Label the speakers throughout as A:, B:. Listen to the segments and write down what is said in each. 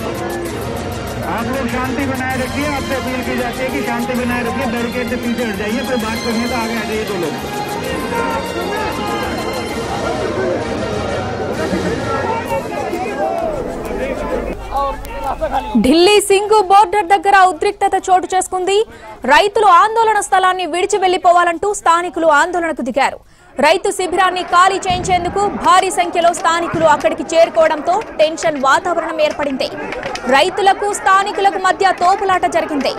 A: शांति बनाए रखिए आप लोग शांति बनाए रखिए आपसे अपील की जाती है कि शांति बनाए रखिए बैरिकेड से पीछे हट जाइए कोई बात करनी है तो आगे आ जाइए दो लोग
B: ఢిల్లీ సింగు బోర్డర్ దగ్గర ఉద్రిక్తత చోటు చేసుకుంది రైతులు ఆందోళన స్థలాన్ని విడిచి వెళ్లిపోవాలంటూ స్థానికులు ఆందోళనకు దిగారు రైతు శిబిరాన్ని ఖాళీ చేయించేందుకు భారీ సంఖ్యలో స్థానికులు అక్కడికి చేరుకోవడంతో టెన్షన్ వాతావరణం ఏర్పడింది. రైతులకు స్థానికులకు మధ్య తోపులాట జరిగింది.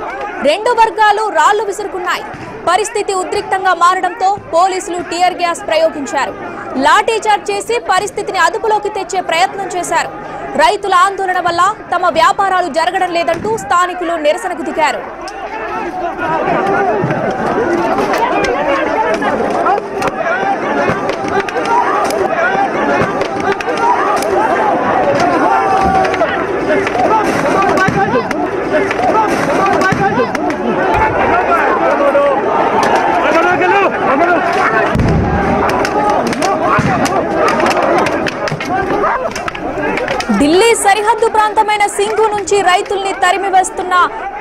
B: రెండు వర్గాలు రాళ్ళు విసురుకున్నాయి. పరిస్థితి ఉద్రిక్తంగా మారడంతో పోలీసులు టీయర్ గ్యాస్ ప్రయోగించారు. లాఠీచార్జ్ చేసి పరిస్థితిని అదుపులోకి తెచ్చే ప్రయత్నం చేశారు. రైతుల ఆందోళన వల్ల తమ వ్యాపారాలు జరగడం లేదంటూ స్థానికులు నిరసనకు దిగారు ఢిల్లీ సరిహద్దు ప్రాంతమైన సింగు నుంచి రైతుల్ని తరిమివేస్తున్న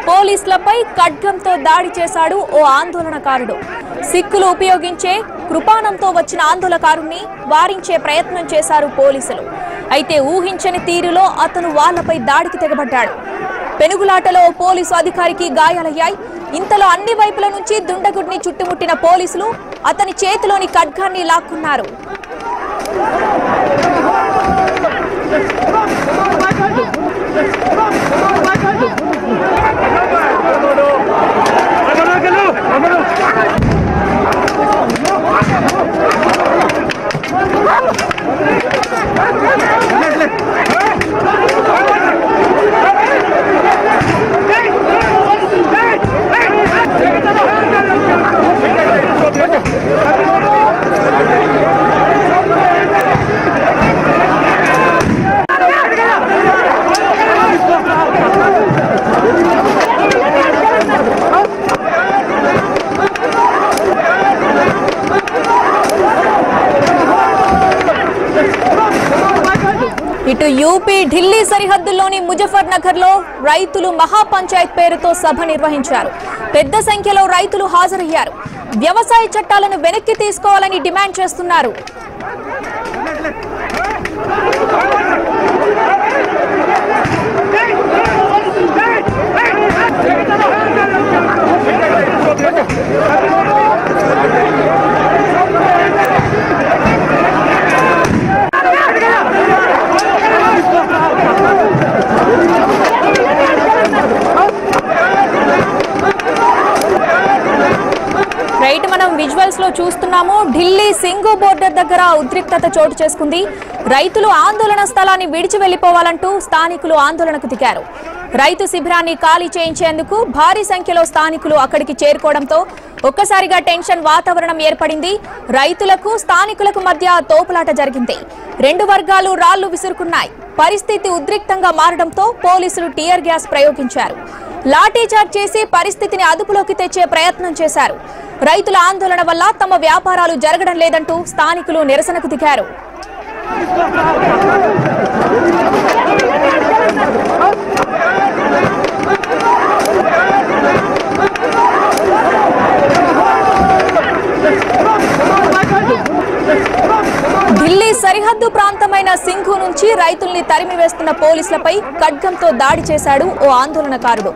B: పోలీసులపై ఖడ్గంతో దాడి చేశాడు ఓ ఆందోళనకారుడు. సిక్కులు ఉపయోగించే కృపాణంతో వచ్చిన ఆందోళనకారుణ్ణి వారించే ప్రయత్నం చేశారు పోలీసులు. అయితే ఊహించని తీరులో అతను వాళ్ళపై దాడికి తెగబడ్డాడు. పెనుగులాటలో పోలీసు అధికారికి గాయాలయ్యాయి. ఇంతలో అన్ని వైపుల నుంచి దుండగుడిని చుట్టుముట్టిన పోలీసులు అతని చేతిలోని ఖడ్గాన్ని లాక్కున్నారు. Hey! ఇటు యూపీ ఢిల్లీ సరిహద్దుల్లోని ముజఫర్ నగర్లో రైతులు మహాపంచాయత్ పేరుతో సభ నిర్వహించారు. పెద్ద సంఖ్యలో రైతులు హాజరయ్యారు. వ్యవసాయ చట్టాలను వెనక్కి తీసుకోవాలని డిమాండ్ చేస్తున్నారు. చూస్తున్నాము. ఢిల్లీ సింగు బోర్డర్ దగ్గర ఉద్రిక్తత చోటు చేసుకుంది. రైతులు ఆందోళన స్థలాన్ని విడిచి వెళ్ళిపోవాలంటూ స్థానికులు ఆందోళనకు దిగారు. రైతు శిబిరాన్ని ఖాళీ చేయించేందుకు భారీ సంఖ్యలో స్థానికులు అక్కడికి చేరుకోవడంతో ఒక్కసారిగా టెన్షన్ వాతావరణం ఏర్పడింది. రైతులకు స్థానికులకు మధ్య తోపులాట జరిగింది. రెండు వర్గాలు రాళ్ళు విసురుకున్నాయి. పరిస్థితి ఉద్రిక్తంగా మారడంతో పోలీసులు టీయర్ గ్యాస్ ప్రయోగించారు. లాఠీచార్జ్ చేసి పరిస్థితిని అదుపులోకి తెచ్చే ప్రయత్నం చేశారు. రైతుల ఆందోళన వల్ల తమ వ్యాపారాలు జరగడం లేదంటూ స్థానికులు నిరసనకు దిగారు. ఢిల్లీ సరిహద్దు ప్రాంతమైన సింఘు నుంచి రైతుల్ని తరిమివేస్తున్న పోలీసులపై ఖడ్గంతో దాడి చేశాడు ఓ ఆందోళనకారుడు.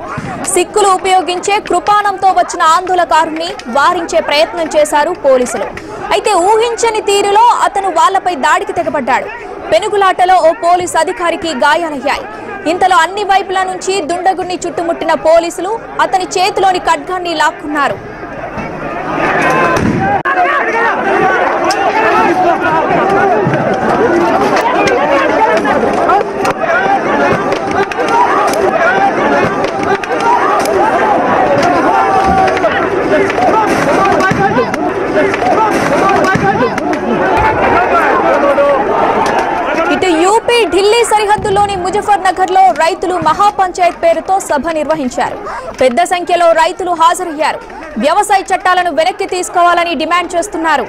B: సిక్కులు ఉపయోగించే కృపాణంతో వచ్చిన ఆందోళకారుని వారించే ప్రయత్నం చేశారు పోలీసులు. అయితే ఊహించని తీరులో అతను వాళ్ళపై దాడికి తెగబడ్డాడు పెనుగులాటలో ఓ పోలీసు అధికారికి గాయాలయ్యాయి. ఇంతలో అన్ని వైపుల నుంచి దుండగుడిని చుట్టుముట్టిన పోలీసులు అతని చేతిలోని ఖడ్గాన్ని లాక్కున్నారు. సరిహద్దులోని ముజఫర్నగర్లో రైతులు మహాపంచాయత్ పేరుతో సభ నిర్వహించారు. పెద్ద సంఖ్యలో రైతులు హాజరయ్యారు. వ్యవసాయ చట్టాలను వెనక్కి తీసుకోవాలని డిమాండ్ చేస్తున్నారు.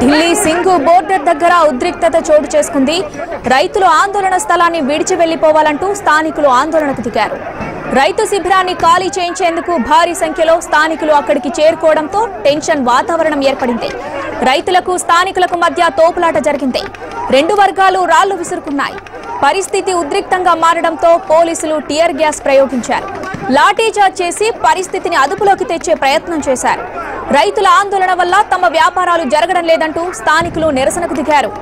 B: ఢిల్లీ సింగు బోర్డర్ దగ్గర ఉద్రిక్తత చోటు చేసుకుంది. రైతులు ఆందోళన స్థలాన్ని విడిచి వెళ్ళిపోవాలంటూ స్థానికులు ఆందోళనకు దిగారు. రైతు శిబిరాన్ని ఖాళీ చేయించేందుకు భారీ సంఖ్యలో స్థానికులు అక్కడికి చేరుకోవడంతో టెన్షన్ వాతావరణం ఏర్పడింది. రైతులకు స్థానికులకు మధ్య తోపులాట జరిగింది. రెండు వర్గాలు రాళ్ళు విసురుకున్నాయి. పరిస్థితి ఉద్రిక్తంగా మారడంతో పోలీసులు టియర్ గ్యాస్ ప్రయోగించారు. లాఠీచార్జ్ చేసి పరిస్థితిని అదుపులోకి తెచ్చే ప్రయత్నం చేశారు. రైతుల ఆందోళన వల్ల తమ వ్యాపారాలు జరగడం లేదంటూ స్థానికులు నిరసనకు దిగారు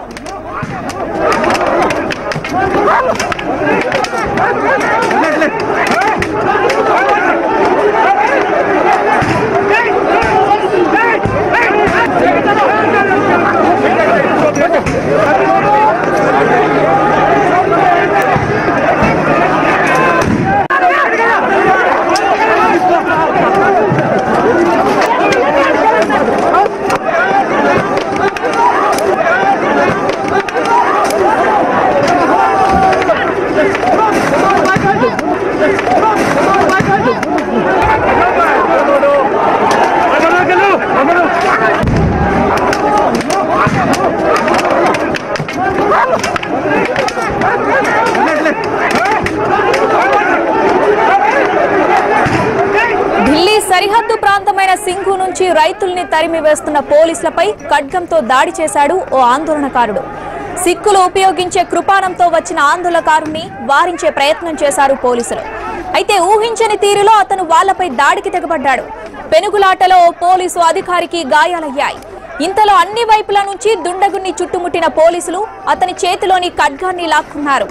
B: ఢిల్లీ సరిహద్దు ప్రాంతమైన సింఘు నుంచి రైతుల్ని తరిమి వేస్తున్న పోలీసులపై ఖడ్గంతో దాడి చేశాడు ఓ ఆందోళనకారుడు. సిక్కులు ఉపయోగించే కృపాణంతో వచ్చిన ఆందోళనకారుణ్ణి వారించే ప్రయత్నం చేశారు పోలీసులు. అయితే ఊహించని తీరులో అతను వాళ్ళపై దాడికి తెగబడ్డాడు. పెనుగులాటలో ఓ పోలీసు అధికారికి గాయాలయ్యాయి. ఇంతలో అన్ని వైపుల నుంచి దుండగుణ్ణి చుట్టుముట్టిన పోలీసులు అతని చేతిలోని ఖడ్గాన్ని లాక్కున్నారు.